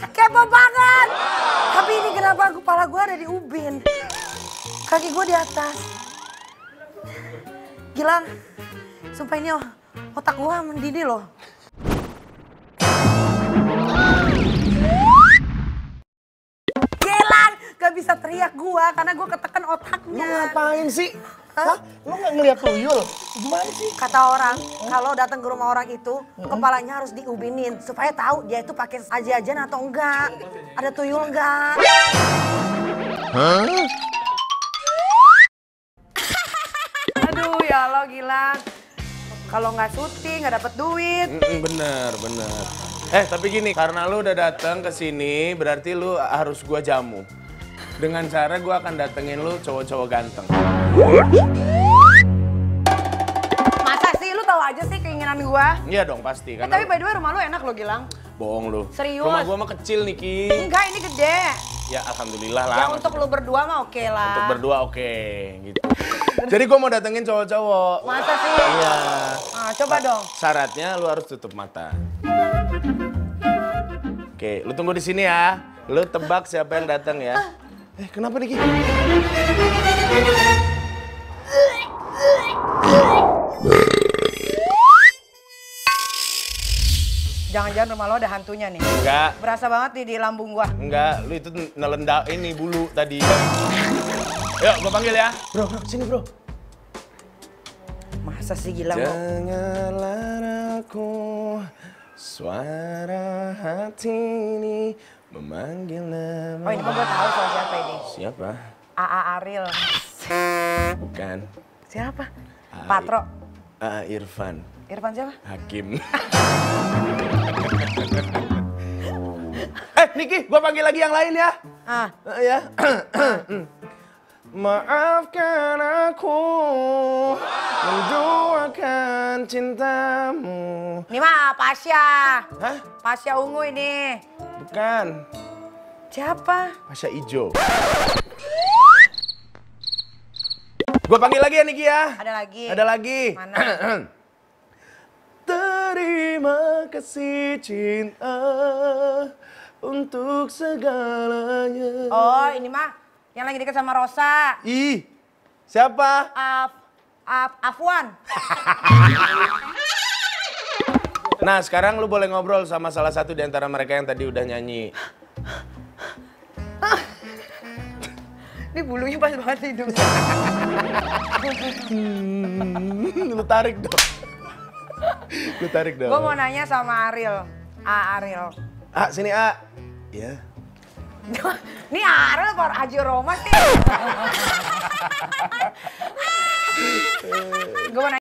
Kepo banget. Tapi ini kenapa kepala gue ada di ubin? Kaki gue di atas. Gilang, sumpah ini otak gue mendidih loh. Gilang, gak bisa teriak gue karena gue ketekan Lu otaknya. ngapain sih? Hah? Lu nggak ngeliat tuyul? Gimana sih? Kata orang, kalau datang ke rumah orang itu, kepalanya harus diubinin supaya tahu dia itu pakai aja-ajan atau enggak. Ada tuyul enggak? Aduh ya Allah Gilang. Kalau nggak syuting nggak dapet duit. Bener, bener. Eh, tapi gini, karena lu udah datang ke sini, berarti lu harus gua jamu. Dengan cara gua akan datengin lu cowok-cowok ganteng. Masa sih lu tahu aja sih keinginan gua? Iya dong, pasti. Eh, Karena tapi by the way rumah lu enak loh Gilang. bohong lu. Serius? Rumah gua mah kecil, Niki. Enggak ini gede. Ya, alhamdulillah lah. Ya untuk lu berdua mah oke lah. Untuk berdua oke, gitu. Jadi gua mau datengin cowok-cowok. Masa sih? Iya. Ah, coba dong. Syaratnya lu harus tutup mata. Oke, lu tunggu di sini ya. Lu tebak siapa yang datang ya. Eh, kenapa Niki? Jangan-jangan rumah lo ada hantunya nih. Enggak, Berasa banget nih di lambung gua. enggak. Lu itu nelenda ini bulu tadi. Yuk, gua panggil ya. Bro, bro, sini bro. Masa sih gila mau? Janganlah aku suara hati ini memanggil nama. Oh ini gua tahu soal siapa ini. Siapa? AA Ariel. Bukan. Siapa? Patro. Ah, Irfan. Irfan siapa? Hakim. eh, Niki, gua panggil lagi yang lain ya. Ah, Eh, ya. Maafkan aku menduakan cintamu. ini mah Pasya. Hah? Pasya ungu ini. Bukan. Siapa? Pasha Ijo. Gua panggil lagi ya Niki ya. Ada lagi. Ada lagi. Mana? Terima kasih cinta untuk segalanya. Oh ini mah yang lagi deket sama Rosa. Ih, siapa? Af, Af, Afwan. Nah sekarang lu boleh ngobrol sama salah satu di antara mereka yang tadi udah nyanyi. Ini bulunya pas banget hidung. hmm, lu tarik dong. Lu tarik dong. Gue mau nanya sama Ariel. A Ariel. A sini A. Iya. Yeah. Ini Ariel par Aji Roma sih. Gue mau nanya.